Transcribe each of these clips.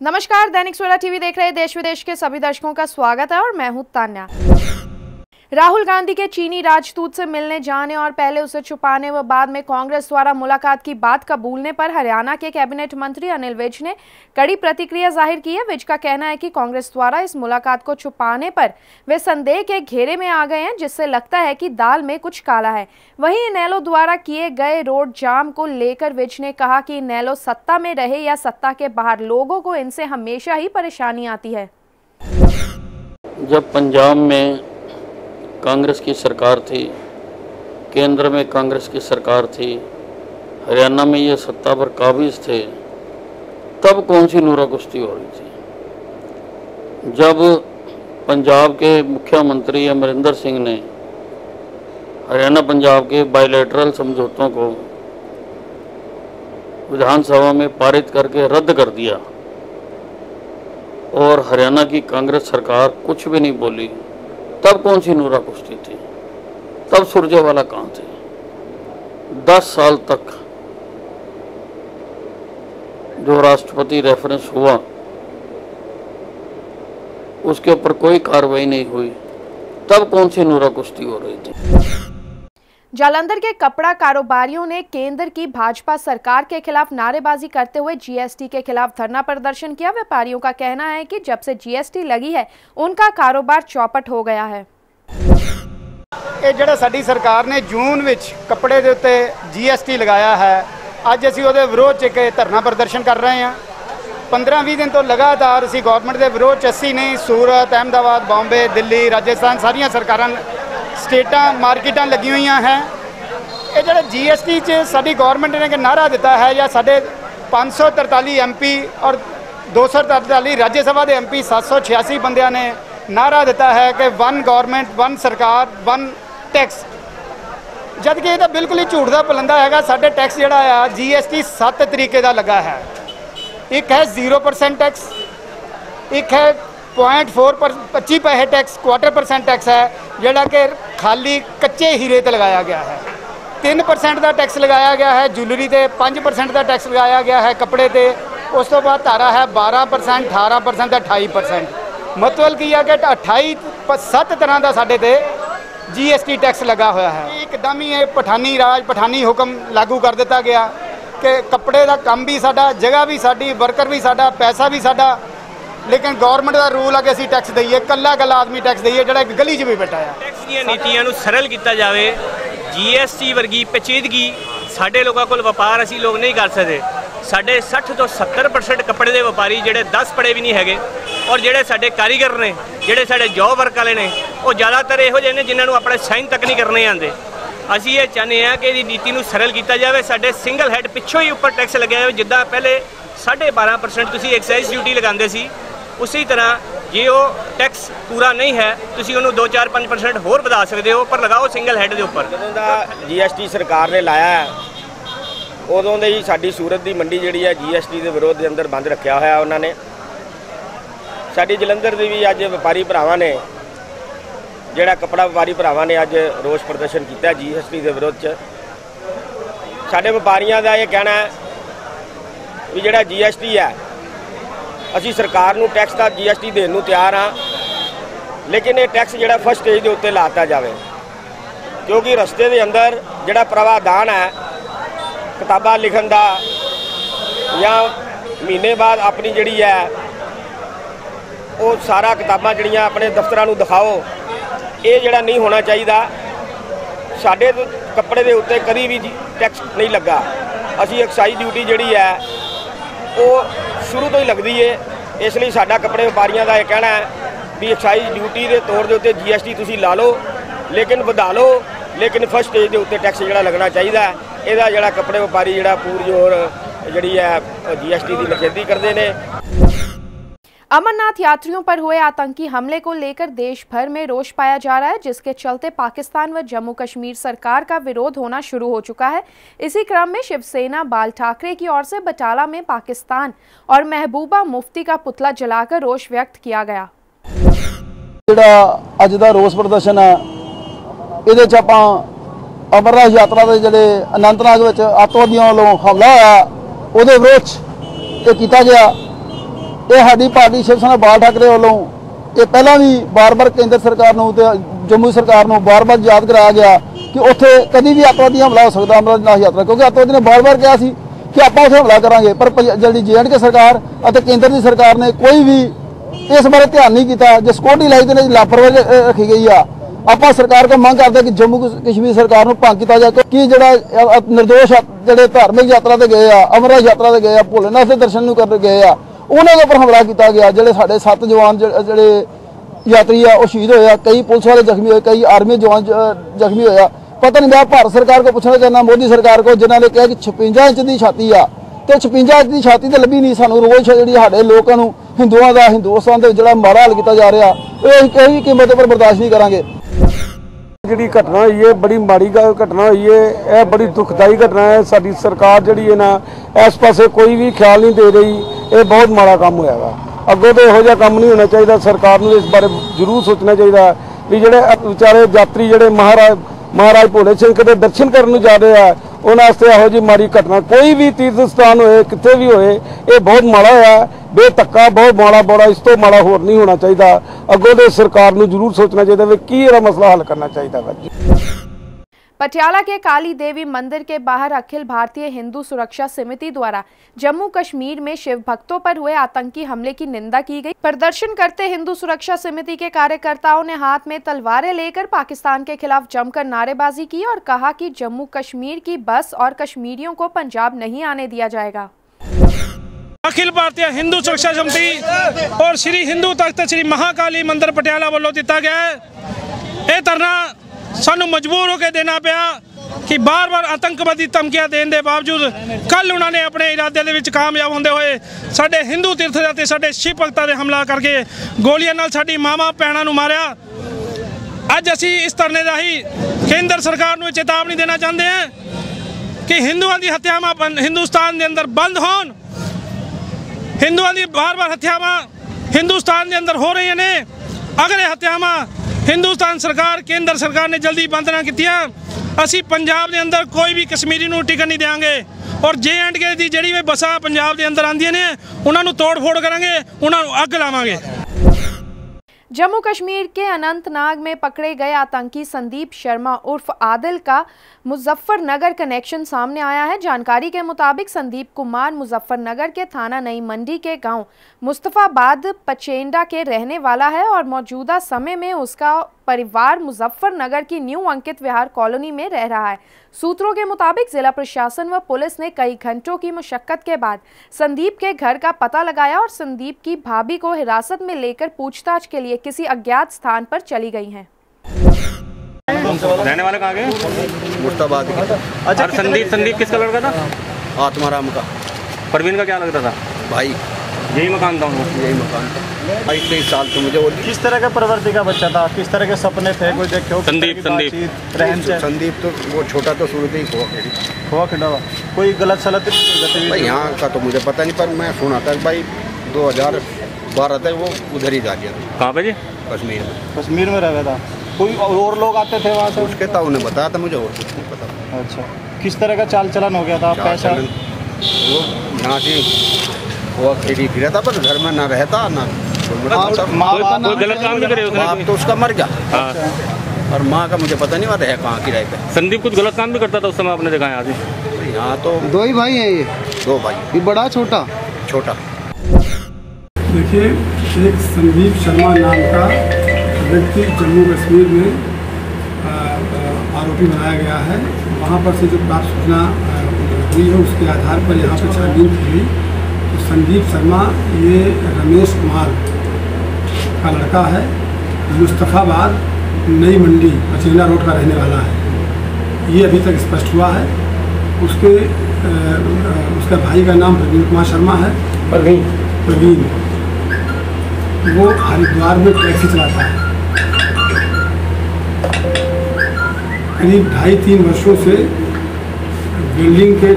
नमस्कार, दैनिक सवेरा टीवी देख रहे देश विदेश के सभी दर्शकों का स्वागत है और मैं हूँ तान्या। राहुल गांधी के चीनी राजदूत से मिलने जाने और पहले उसे छुपाने व बाद में कांग्रेस द्वारा मुलाकात की बात कबूलने पर हरियाणा के कैबिनेट मंत्री अनिल विज ने कड़ी प्रतिक्रिया ज़ाहिर की है। विज का कहना है कि कांग्रेस द्वारा इस मुलाकात को छुपाने पर वे संदेह के घेरे में आ गए हैं, जिससे लगता है कि दाल में कुछ काला है। वहीं इनेलो द्वारा किए गए रोड जाम को लेकर विज ने कहा कि इनेलो सत्ता में रहे या सत्ता के बाहर, लोगों को इनसे हमेशा ही परेशानी आती है। जब पंजाब में कांग्रेस की सरकार थी, केंद्र में कांग्रेस की सरकार थी, हरियाणा में ये सत्ता पर काबिज थे, तब कौन सी नूरा कुश्ती हो रही थी? जब पंजाब के मुख्यमंत्री अमरिंदर सिंह ने हरियाणा पंजाब के बायलैटरल समझौतों को विधानसभा में पारित करके रद्द कर दिया, और हरियाणा की कांग्रेस सरकार कुछ भी नहीं बोली तब कौन सी नूरा कुश्ती थी? तब सुरजे वाला कहाँ थे? दस साल तक जो राष्ट्रपति रेफरेंस हुआ, उसके ऊपर कोई कार्रवाई नहीं हुई। तब कौन सी नूरा कुश्ती हो रही थी? जालंधर के कपड़ा कारोबारियों ने केंद्र की भाजपा सरकार के खिलाफ नारेबाजी करते हुए जीएसटी के खिलाफ धरना प्रदर्शन किया व्यापारियों का कहना है कि जब से जीएसटी लगी है उनका कारोबार चौपट हो गया है ਇਹ ਜਿਹੜਾ ਸਾਡੀ ਸਰਕਾਰ ਨੇ ਜੂਨ ਵਿੱਚ ਕੱਪੜੇ ਦੇ ਉੱਤੇ ਜੀਐਸਟੀ ਲਗਾਇਆ ਹੈ ਅੱਜ ਅਸੀਂ ਉਹਦੇ ਵਿਰੋਧ 'ਚ ਇੱਕ ਧਰਨਾ ਪ੍ਰਦਰਸ਼ਨ ਕਰ ਰਹੇ ਹਾਂ 15-20 ਦਿਨ ਤੋਂ ਲਗਾਤਾਰ ਅਸੀਂ ਗਵਰਨਮੈਂਟ ਦੇ ਵਿਰੋਧ 'ਚ ਅਸੀਂ ਨਹੀਂ ਸੂਰਤ ਅਹਿਮਦਾਬਾਦ ਬੰਬੇ ਦਿੱਲੀ ਰਾਜਸਥਾਨ ਸਾਰੀਆਂ ਸਰਕਾਰਾਂ ਸਟੇਟਾਂ, ਮਾਰਕੀਟਾਂ ਲੱਗੀਆਂ ਹੋਈਆਂ ਹੈ। ਇਹ ਜਿਹੜਾ ਜੀਐਸਟੀ 'ਚ ਸਾਡੀ ਗਵਰਨਮੈਂਟ ਨੇ ਕਿ ਨਾਰਾ ਦਿੱਤਾ ਹੈ ਜਾਂ ਸਾਡੇ 543 ਐਮਪੀ ਔਰ 243 ਰਾਜ ਸਭਾ ਦੇ ਐਮਪੀ 786 ਬੰਦਿਆਂ ਨੇ ਨਾਰਾ ਦਿੱਤਾ ਹੈ ਕਿ ਵਨ ਗਵਰਨਮੈਂਟ ਵਨ ਸਰਕਾਰ ਵਨ ਟੈਕਸ ਜਦ ਕਿ ਇਹ ਤਾਂ ਬਿਲਕੁਲ ਹੀ ਝੂਠ ਦਾ ਪਲੰਦਾ ਹੈਗਾ। ਸਾਡੇ ਟੈਕਸ ਜਿਹੜਾ ਆ ਜੀਐਸਟੀ 7 ਤਰੀਕੇ ਦਾ ਲੱਗਾ ਹੈ। ਇੱਕ ਹੈ 0% ਟੈਕਸ ਇੱਕ ਹੈ 0.4 ਪਰ 25 ਪੈਸੇ ਟੈਕਸ ਕੁਆਟਰ ਪਰਸੈਂਟ ਟੈਕਸ ਹੈ ਜਿਹੜਾ ਕਿ ਖਾਲੀ ਕੱਚੇ ਹੀਰੇ ਤੇ ਲਗਾਇਆ ਗਿਆ ਹੈ 3% ਦਾ ਟੈਕਸ ਲਗਾਇਆ ਗਿਆ ਹੈ ਜੁਐਲਰੀ ਤੇ 5% ਦਾ ਟੈਕਸ ਲਗਾਇਆ ਗਿਆ ਹੈ ਕੱਪੜੇ ਤੇ ਉਸ ਤੋਂ ਬਾਅਦ ਧਾਰਾ ਹੈ 12% 18% ਦਾ 28% ਮਤਲਬ ਕੀ ਹੈ ਕਿ 28 ਸੱਤ ਤਰ੍ਹਾਂ ਦਾ ਸਾਡੇ ਤੇ ਜੀਐਸਟੀ ਟੈਕਸ ਲੱਗਾ ਹੋਇਆ ਹੈ ਇੱਕਦਮ ਹੀ ਇਹ ਪਠਾਨੀ ਰਾਜ ਪਠਾਨੀ ਹੁਕਮ ਲਾਗੂ ਕਰ ਦਿੱਤਾ ਗਿਆ ਕਿ ਕੱਪੜੇ ਦਾ ਕੰਮ ਵੀ ਸਾਡਾ ਜਗ੍ਹਾ ਵੀ ਸਾਡੀ ਵਰਕਰ ਵੀ ਸਾਡਾ ਪੈਸਾ ਵੀ ਸਾਡਾ ਲੇਕਿਨ ਗਵਰਨਮੈਂਟ ਦਾ ਰੂਲ ਆ ਕਿ ਅਸੀਂ ਟੈਕਸ ਦਈਏ ਕੱਲਾ ਕੱਲਾ ਆਦਮੀ ਟੈਕਸ ਦਈਏ, ਜਿਹੜਾ ਇੱਕ ਗਲੀ 'ਚ ਵੀ ਬੈਠਾ ਆ। ਟੈਕਸ ਦੀਆਂ ਨੀਤੀਆਂ ਨੂੰ ਸਰਲ ਕੀਤਾ ਜਾਵੇ ਜੀਐਸਟੀ ਵਰਗੀ ਪੇਚੀਦਗੀ ਸਾਡੇ ਲੋਕਾਂ ਕੋਲ ਵਪਾਰ ਅਸੀਂ ਲੋਕ ਨਹੀਂ ਕਰ ਸਕਦੇ। ਸਾਡੇ 60 ਤੋਂ 70% ਕੱਪੜੇ ਦੇ ਵਪਾਰੀ ਜਿਹੜੇ 10 ਪੜੇ ਵੀ ਨਹੀਂ ਹੈਗੇ, ਔਰ ਜਿਹੜੇ ਸਾਡੇ ਕਾਰੀਗਰ ਨੇ, ਜਿਹੜੇ ਸਾਡੇ ਜੌਬ ਵਰਕ ਵਾਲੇ ਨੇ, ਉਹ ਜ਼ਿਆਦਾਤਰ ਇਹੋ ਜਿਹੇ ਨੇ ਜਿਨ੍ਹਾਂ ਨੂੰ ਆਪਣੇ ਸਾਈਨ ਤੱਕ ਨਹੀਂ ਕਰਨੇ ਆਉਂਦੇ। ਅਸੀਂ ਇਹ ਚਾਹੁੰਦੇ ਹਾਂ ਕਿ ਇਹਦੀ ਨੀਤੀ ਨੂੰ ਸਰਲ ਕੀਤਾ ਜਾਵੇ, ਸਾਡੇ ਸਿੰਗਲ ਹੈਡ ਪਿੱਛੋਂ ਹੀ ਉੱਪਰ ਟੈਕਸ ਲੱਗਿਆ ਜਾਵੇ ਜਿੱਦਾਂ ਪਹਿਲੇ 12.5% ਤੁਸੀਂ ਐਕਸਾਈਜ਼ ਡਿਊਟੀ ਲਗਾਉਂਦੇ ਸੀ ਉਸੇ ਤਰ੍ਹਾਂ ਜੇ ਉਹ ਟੈਕਸ ਪੂਰਾ ਨਹੀਂ ਹੈ, ਤੁਸੀਂ ਉਹਨੂੰ 2-4-5% ਹੋਰ ਵਧਾ ਸਕਦੇ ਹੋ, ਪਰ ਲਗਾਓ ਸਿੰਗਲ ਹੈਡ ਦੇ ਉੱਪਰ। ਜਦੋਂ ਦਾ ਜੀਐਸਟੀ ਸਰਕਾਰ ਨੇ ਲਾਇਆ ਹੈ, ਉਦੋਂ ਦੇ ਹੀ ਸਾਡੀ ਸੂਰਤ ਦੀ ਮੰਡੀ ਜਿਹੜੀ ਹੈ ਜੀਐਸਟੀ ਦੇ ਵਿਰੋਧ ਦੇ ਅੰਦਰ ਬੰਦ ਰੱਖਿਆ ਹੋਇਆ ਉਹਨਾਂ ਨੇ। ਸਾਡੀ ਜਲੰਧਰ ਦੀ ਵੀ ਅੱਜ ਵਪਾਰੀ ਭਰਾਵਾਂ ਨੇ, ਜਿਹੜਾ ਕਪੜਾ ਵਪਾਰੀ ਭਰਾਵਾਂ ਨੇ ਅੱਜ ਰੋਸ ਪ੍ਰਦਰਸ਼ਨ ਕੀਤਾ ਜੀਐਸਟੀ ਦੇ ਵਿਰੋਧ 'ਚ। ਸਾਡੇ ਵਪਾਰੀਆਂ ਦਾ ਇਹ ਕਹਿਣਾ ਹੈ ਵੀ ਜਿਹੜਾ ਜੀਐਸਟੀ ਹੈ ਅਸੀਂ ਸਰਕਾਰ ਨੂੰ ਟੈਕਸ ਦਾ ਜੀਐਸਟੀ ਦੇਣ ਨੂੰ ਤਿਆਰ ਹਾਂ। ਲੇਕਿਨ ਇਹ ਟੈਕਸ ਜਿਹੜਾ ਫਸਟ ਸਟੇਜ ਦੇ ਉੱਤੇ ਲਾਤਾ ਜਾਵੇ। ਕਿਉਂਕਿ ਰਸਤੇ ਦੇ ਅੰਦਰ ਜਿਹੜਾ ਪ੍ਰਵਾਦਾਨ ਹੈ, ਕਿਤਾਬਾਂ ਲਿਖਣ ਦਾ ਜਾਂ ਮਹੀਨੇ ਬਾਅਦ ਆਪਣੀ ਜਿਹੜੀ ਹੈ, ਉਹ ਸਾਰਾ ਕਿਤਾਬਾਂ ਜਿਹੜੀਆਂ ਆਪਣੇ ਦਫ਼ਤਰਾਂ ਨੂੰ ਦਿਖਾਓ, ਇਹ ਜਿਹੜਾ ਨਹੀਂ ਹੋਣਾ ਚਾਹੀਦਾ। ਸਾਡੇ ਕੱਪੜੇ ਦੇ ਉੱਤੇ ਕਦੀ ਵੀ ਟੈਕਸ ਨਹੀਂ ਲੱਗਾ। ਅਸੀਂ ਐਕਸਾਈਜ਼ ਡਿਊਟੀ ਜਿਹੜੀ ਹੈ, ਉਹ ਸ਼ੁਰੂ ਤੋਂ ਹੀ ਲੱਗਦੀ ਏ। ਇਸ ਲਈ ਸਾਡਾ ਕੱਪੜੇ ਵਪਾਰੀਆਂ ਦਾ ਇਹ ਕਹਿਣਾ ਹੈ ਵੀ ਐਕਸਾਈਜ਼ ਡਿਊਟੀ ਦੇ ਤੌਰ ਦੇ ਉੱਤੇ ਜੀਐਸਟੀ ਤੁਸੀਂ ਲਾ ਲਓ, ਲੇਕਿਨ ਵਧਾ ਲਓ, ਲੇਕਿਨ ਫਸਟ ਸਟੇਜ ਦੇ ਉੱਤੇ ਟੈਕਸ ਜਿਹੜਾ ਲੱਗਣਾ ਚਾਹੀਦਾ ਇਹਦਾ ਜਿਹੜਾ ਕੱਪੜੇ ਵਪਾਰੀ ਜਿਹੜਾ ਪੂਰਜੋਰ ਜਿਹੜੀ ਹੈ ਜੀਐਸਟੀ ਦੀ ਨਿਖੇਧੀ ਕਰਦੇ ਨੇ। अमरनाथ यात्रियों पर हुए आतंकी हमले को लेकर देश भर में रोष पाया जा रहा है जिसके चलते पाकिस्तान व जम्मू कश्मीर सरकार का विरोध होना शुरू हो चुका है इसी क्रम में शिवसेना बाल ठाकरे की ओर से बटाला में पाकिस्तान और महबूबा मुफ्ती का पुतला जलाकर रोष व्यक्त किया गया ਜਿਹੜਾ ਅੱਜ ਦਾ ਰੋਸ ਪ੍ਰਦਰਸ਼ਨ ਹੈ ਇਹਦੇ 'ਚ ਆਪਾਂ ਅਮਰਨਾਥ ਯਾਤਰਾ ਦੇ ਜਿਹੜੇ ਅਨੰਤਨਾਗ ਵਿੱਚ ਅੱਤਵਾਦੀਆਂ ਵੱਲੋਂ ਹਮਲਾ ਹੋਇਆ ਉਹਦੇ ਵਿਰੋਧ 'ਚ ਇਹ ਕੀਤਾ ਗਿਆ ਇਹ ਸਾਡੀ ਪਾਰਟੀ ਸ਼ਿਵ ਸੈਨਾ ਬਾਲ ਠਾਕਰੇ ਵੱਲੋਂ, ਇਹ ਪਹਿਲਾਂ ਵੀ ਬਾਰ-ਬਾਰ ਕੇਂਦਰ ਸਰਕਾਰ ਨੂੰ ਤੇ ਜੰਮੂ ਸਰਕਾਰ ਨੂੰ ਬਾਰ-ਬਾਰ ਯਾਦ ਕਰਾਇਆ ਗਿਆ ਕਿ ਉੱਥੇ ਕਦੀ ਵੀ ਅੱਤਵਾਦੀ ਹਮਲਾ ਹੋ ਸਕਦਾ ਅਮਰਨਾਥ ਯਾਤਰਾ, ਕਿਉਂਕਿ ਅੱਤਵਾਦੀ ਨੇ ਬਾਰ-ਬਾਰ ਕਿਹਾ ਸੀ ਕਿ ਆਪਾਂ ਉੱਥੇ ਹਮਲਾ ਕਰਾਂਗੇ, ਪਰ ਪੰਜ- ਜਿਹੜੀ ਜੇਐਂਡਕੇ ਸਰਕਾਰ ਅਤੇ ਕੇਂਦਰ ਦੀ ਸਰਕਾਰ ਨੇ ਕੋਈ ਵੀ ਇਸ ਬਾਰੇ ਧਿਆਨ ਨਹੀਂ ਕੀਤਾ, ਜੇ ਸਿਕਿਉਰਿਟੀ ਲਾਈ ਤੇ ਨੇ ਲਾਪਰਵਾਹੀ ਰੱਖੀ ਗਈ ਆ, ਆਪਾਂ ਸਰਕਾਰ ਕੋਲ ਮੰਗ ਕਰਦੇ ਕਿ ਜੰਮੂ ਕਸ਼ਮੀਰ ਸਰਕਾਰ ਨੂੰ ਭੰਗ ਕੀਤਾ ਜਾਏ ਕਿ ਜਿਹੜਾ ਨਿਰਦੋਸ਼ ਜਿਹੜੇ ਧਾਰਮਿਕ ਯਾਤਰਾ ਤੇ ਗਏ ਆ ਅਮਰਨਾਥ ਯਾਤਰਾ ਤੇ ਗਏ ਆ, ਭੋਲੇਨਾਥ ਦੇ ਦਰਸ਼ਨ ਨੂੰ ਕਰਨ ਗਏ ਆ ਉਹਨਾਂ ਦੇ ਉੱਪਰ ਹਮਲਾ ਕੀਤਾ ਗਿਆ, ਜਿਹੜੇ ਸਾਡੇ ਸੱਤ ਜਵਾਨ ਜਿਹੜੇ ਯਾਤਰੀ ਆ, ਉਹ ਸ਼ਹੀਦ ਹੋਏ ਆ। ਕਈ ਪੁਲਿਸ ਵਾਲੇ ਜ਼ਖਮੀ ਹੋਏ, ਕਈ ਆਰਮੀ ਜਵਾਨ ਜ਼ਖਮੀ ਹੋਏ ਆ। ਪਤਾ ਨਹੀਂ ਮੈਂ ਭਾਰਤ ਸਰਕਾਰ ਕੋ ਪੁੱਛਣਾ ਚਾਹੁੰਦਾ, ਮੋਦੀ ਸਰਕਾਰ ਕੋ ਜਿਨ੍ਹਾਂ ਨੇ ਕਿਹਾ ਕਿ 56 ਇੰਚ ਦੀ ਛਾਤੀ ਆ। ਤੇ 56 ਇੰਚ ਦੀ ਛਾਤੀ ਤੇ ਲੱਭੀ ਨਹੀਂ ਸਾਨੂੰ। ਰੋਜ਼ ਜਿਹੜੀ ਸਾਡੇ ਲੋਕਾਂ ਨੂੰ, ਹਿੰਦੂਆਂ ਦਾ, ਹਿੰਦੁਸਤਾਨ ਦੇ ਜਿਹੜਾ ਮਾੜਾ ਹਾਲ ਕੀਤਾ ਜਾ ਰਿਹਾ, ਇਹ ਅਸੀਂ ਕਿਸੇ ਵੀ ਕੀਮਤ ਉੱਪਰ ਬਰਦਾਸ਼ਤ ਨਹੀਂ ਕਰਾਂਗੇ। ਜਿਹੜੀ ਘਟਨਾ ਹੋਈ ਹੈ, ਬੜੀ ਮਾੜੀ ਗ- ਘਟਨਾ ਹੋਈ ਹੈ, ਇਹ ਬੜੀ ਦੁਖਦਾਈ ਘਟਨਾ ਹੈ। ਸਾਡੀ ਸਰਕਾਰ ਜਿਹੜੀ ਹੈ ਨਾ, ਇਸ ਪਾਸੇ ਕੋਈ ਵੀ ਖਿਆਲ ਨਹੀਂ ਦੇ ਰਹੀ। ਇਹ ਬਹੁਤ ਮਾੜਾ ਕੰਮ ਹੋਇਆ ਵਾ। ਅੱਗੋਂ ਤੋਂ ਇਹੋ ਜਿਹਾ ਕੰਮ ਨਹੀਂ ਹੋਣਾ ਚਾਹੀਦਾ। ਸਰਕਾਰ ਨੂੰ ਇਸ ਬਾਰੇ ਜ਼ਰੂਰ ਸੋਚਣਾ ਚਾਹੀਦਾ ਵੀ ਜਿਹੜੇ ਵਿਚਾਰੇ ਯਾਤਰੀ ਜਿਹੜੇ ਮਹਾਰਾਜ ਮਹਾਰਾਜ ਭੋਲੇ ਸਿੰਘ ਦੇ ਦਰਸ਼ਨ ਕਰਨ ਨੂੰ ਜਾ ਰਹੇ ਆ ਉਹਨਾਂ ਵਾਸਤੇ ਇਹੋ ਜਿਹੀ ਮਾੜੀ ਘਟਨਾ, ਕੋਈ ਵੀ ਤੀਰਥ ਸਥਾਨ ਹੋਏ ਕਿਤੇ ਵੀ ਹੋਏ, ਇਹ ਬਹੁਤ ਮਾੜਾ ਹੋਇਆ ਬੇਤੱਕਾ ਬਹੁਤ ਮਾੜਾ ਬੋੜਾ, ਇਸ ਤੋਂ ਮਾੜਾ ਹੋਰ ਨਹੀਂ ਹੋਣਾ ਚਾਹੀਦਾ। ਅੱਗੋਂ ਦੇ ਸਰਕਾਰ ਨੂੰ ਜ਼ਰੂਰ ਸੋਚਣਾ ਚਾਹੀਦਾ ਵੀ ਕੀ ਇਹਦਾ ਮਸਲਾ ਹੱਲ ਕਰਨਾ ਚਾਹੀਦਾ ਵਾ। पटियाला के काली देवी मंदिर के बाहर अखिल भारतीय हिंदू सुरक्षा समिति द्वारा जम्मू कश्मीर में शिव भक्तों पर हुए आतंकी हमले की निंदा की गई। प्रदर्शन करते हिंदू सुरक्षा समिति के कार्यकर्ताओं ने हाथ में तलवारें लेकर पाकिस्तान के खिलाफ जमकर नारेबाजी की और कहा कि जम्मू कश्मीर की बस और कश्मीरियों को पंजाब नहीं आने दिया जाएगा। अखिल भारतीय हिंदू सुरक्षा समिति और श्री हिंदू तख्त श्री महाकाली मंदिर पटियाला वालों दिता गया है। धरना ਸਾਨੂੰ ਮਜਬੂਰ ਹੋ ਕੇ ਦੇਣਾ ਪਿਆ ਕਿ ਬਾਰ-ਬਾਰ ਆਤੰਕਵਾਦੀ ਧਮਕੀਆਂ ਦੇਣ ਦੇ ਬਾਵਜੂਦ ਕੱਲ ਉਹਨਾਂ ਨੇ ਆਪਣੇ ਇਰਾਦੇ ਦੇ ਵਿੱਚ ਕਾਮਯਾਬ ਹੁੰਦੇ ਹੋਏ ਸਾਡੇ ਹਿੰਦੂ ਤੀਰਥ ਤੇ ਸਾਡੇ ਸ਼ਿਵ ਭਗਤਾਂ ਦੇ ਹਮਲਾ ਕਰਕੇ ਗੋਲੀਆਂ ਨਾਲ ਸਾਡੀ ਮਾਵਾਂ ਭੈਣਾਂ ਨੂੰ ਮਾਰਿਆ। ਅੱਜ ਅਸੀਂ ਇਸ ਧਰਨੇ ਰਾਹੀਂ ਕੇਂਦਰ ਸਰਕਾਰ ਨੂੰ ਇਹ ਚੇਤਾਵਨੀ ਦੇਣਾ ਚਾਹੁੰਦੇ ਹਾਂ ਕਿ ਹਿੰਦੂਆਂ ਦੀ ਹੱਤਿਆਵਾਂ ਬੰ- ਹਿੰਦੁਸਤਾਨ ਦੇ ਅੰਦਰ ਬੰਦ ਹੋਣ। ਹਿੰਦੂਆਂ ਦੀ ਬਾਰ-ਬਾਰ ਹੱਤਿਆਵਾਂ ਹਿੰਦੁਸਤਾਨ ਦੇ ਅੰਦਰ ਹੋ ਰਹੀਆਂ ਨੇ। ਅਗਰ ਇਹ ਹੱਤਿਆਵਾਂ ਹਿੰਦੁਸਤਾਨ ਸਰਕਾਰ, ਕੇਂਦਰ ਸਰਕਾਰ ਨੇ ਜਲਦੀ ਬੰਦ ਨਾ ਕੀਤੀਆਂ। ਅਸੀਂ ਪੰਜਾਬ ਦੇ ਅੰਦਰ ਕੋਈ ਵੀ ਕਸ਼ਮੀਰੀ ਨੂੰ ਟਿਕਣ ਨਹੀਂ ਦੇਵਾਂਗੇ ਔਰ ਜੇ ਐਂਡ ਕੇ ਦੀ ਜਿਹੜੀ ਵੀ ਬਸਾਂ ਪੰਜਾਬ ਦੇ ਅੰਦਰ ਆਂਦੀਆਂ ਨੇ, ਉਹਨਾਂ ਨੂੰ ਤੋੜ ਫੋੜ ਕਰਾਂਗੇ, ਉਹਨਾਂ ਨੂੰ ਅੱਗ ਲਾਵਾਂਗੇ। जम्मू कश्मीर के अनंतनाग में पकड़े गए आतंकी संदीप शर्मा उर्फ़ आदिल का मुजफ्फरनगर कनेक्शन सामने आया है। जानकारी के मुताबिक संदीप कुमार मुजफ्फरनगर के थाना नई मंडी के गाँव मुस्तफ़ाबाद पचेंडा के रहने वाला है और मौजूदा समय में उसका परिवार मुजफ्फरनगर की न्यू अंकित विहार कॉलोनी में रह रहा है। सूत्रों के मुताबिक जिला प्रशासन व पुलिस ने कई घंटों की मुशक्कत के बाद संदीप के घर का पता लगाया और संदीप की भाभी को हिरासत में लेकर पूछताछ के लिए किसी अज्ञात स्थान पर चली गई हैं। रहने वाले कहाँ के मुर्ताबाद की। अच्छा संदीप संदीप किसका लड़का था? आत्माराम का। परवीन का क्या लगता था? भाई यही मकान था उनका यही मकान था बाईस तेईस साल तो मुझे वो किस तरह का प्रवृत्ति का बच्चा था? किस तरह के सपने थे? कोई देखे हो संदीप, संदीप। रहन संदीप तो वो छोटा तो शुरू से ही हुआ खेली हुआ खिंडा कोई गलत सलत भाई यहाँ का तो मुझे पता नहीं पर मैं सुना था भाई दो हज़ार बारह तक वो उधर ही जा गया था। कहाँ पे जी? कश्मीर में। कश्मीर में रह गया था। कोई और लोग आते थे वहाँ से? उसके था उन्हें बताया था मुझे और कुछ नहीं पता। अच्छा। किस तरह का चाल चलन हो गया था? पैसा वो यहाँ से वो खेली फिरा था पर घर में ना रहता ना माँ- माँ कोई बाप कोई गलत काम नहीं करे उसने बाप तो उसका मर गया। हाँ। और माँ का मुझे पता नहीं वहाँ रहे कहाँ की रहते संदीप कुछ गलत काम भी करता था उस समय आपने देखा यहाँ यहाँ तो दो ही भाई हैं ये। दो भाई। ये बड़ा छोटा। छोटा। देखिए एक संदीप शर्मा नाम का व्यक्ति जम्मू कश्मीर में आरोपी बनाया गया है। वहाँ पर से जो प्राप्त सूचना हुई है उसके आधार पर यहाँ पर छानबीन तो संदीप शर्मा ये रमेश कुमार का लड़का है। मुस्तफ़ाबाद नई मंडी मचेला रोड का रहने वाला है। ये अभी तक स्पष्ट हुआ है। उसके उसका भाई का नाम प्रवीण कुमार शर्मा है। प्रवीण। प्रवीण। वो हरिद्वार में टैक्सी चलाता है। करीब ढाई तीन वर्षों से वेल्डिंग के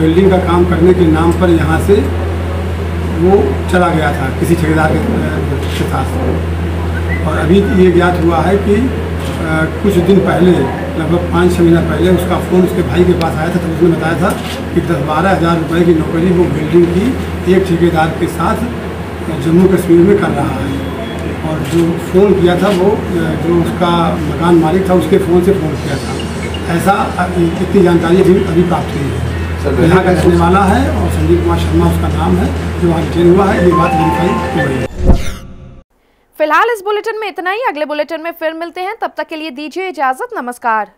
बिल्डिंग का काम करने के नाम पर यहाँ से वो चला गया था किसी ठेकेदार के, साथ और अभी ये ज्ञात हुआ है कि कुछ दिन पहले लगभग पाँच छः महीना पहले उसका फ़ोन उसके भाई के पास आया था तो उसने बताया था कि दस बारह हज़ार रुपये की नौकरी वो बिल्डिंग की एक ठेकेदार के साथ जम्मू कश्मीर में कर रहा है। और जो फ़ोन किया था वो जो उसका मकान मालिक था उसके फ़ोन से फ़ोन किया था। ऐसा इतनी जानकारी अभी अभी प्राप्त हुई है। यहाँ का रहने वाला है और संजीव कुमार शर्मा उसका नाम है जो वहाँ रिटेन हुआ है ये बात वेरीफाई हो रही है। फ़िलहाल इस बुलेटिन में इतना ही। अगले बुलेटिन में फिर मिलते हैं। तब तक के लिए दीजिए इजाज़त। नमस्कार।